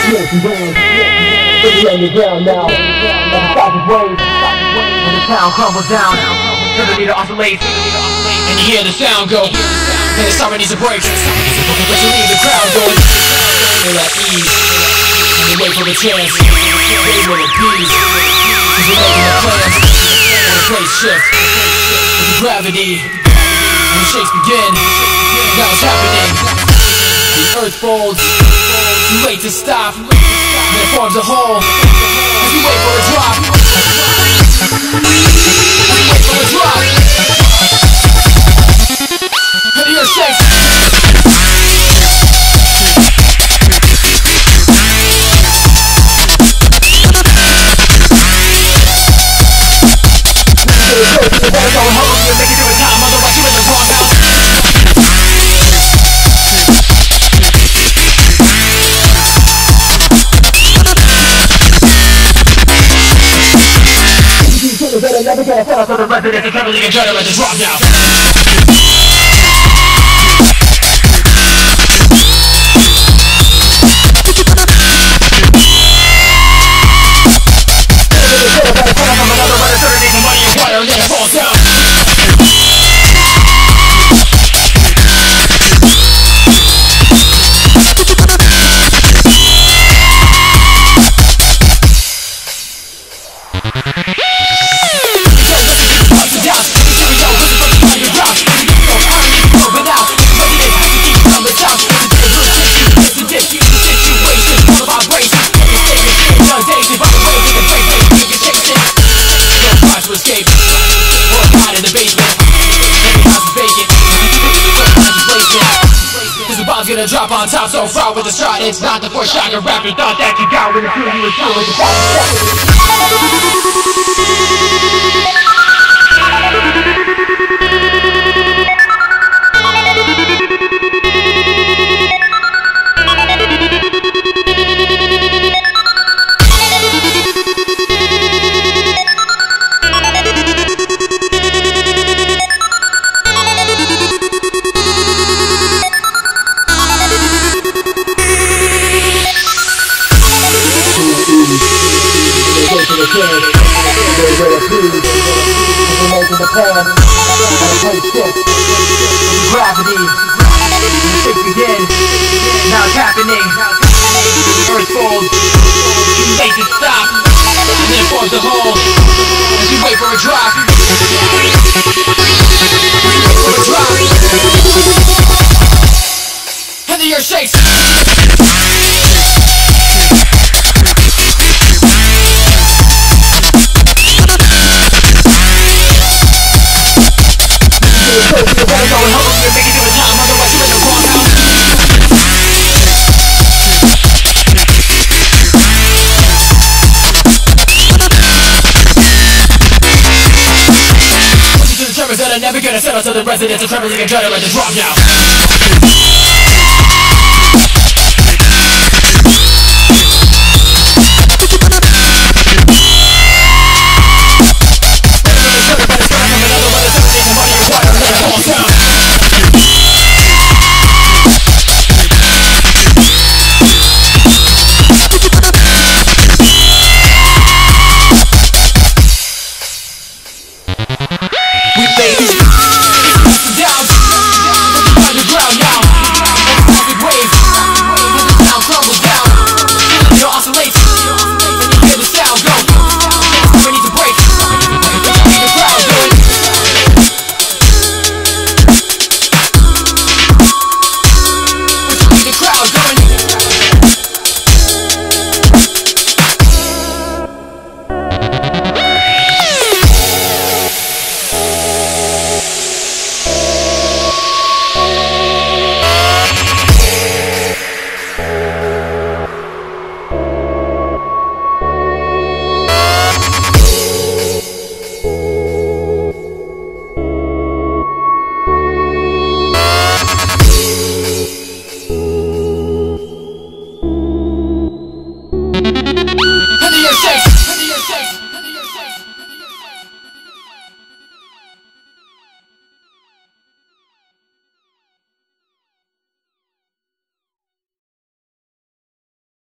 Waves, when the town crumbles down. To the and you hear the sound go. And the summer needs a break, but you leave the crowd going. Feel at ease, and you wait for the chance. They will appease, cause you're making a plan. When the place shift, with the gravity, and the shakes begin. Now it's happening. The earth folds. You wait to stop. Then forms a hole. As you wait for a drop. Never gonna fall for the of Beverly and Jordan, let it drop now. Gonna drop on top so far with the shot. It's not the first shot, your rapper thought that you got with the two you was through Gravity, shakes begin. Now it's happening. Earth folds. You make it stop, and then it forms a hole. As you wait for a drop. Wait for a drop. And the earth shakes. That are never gonna settle to the residents of Lee and at the drop now.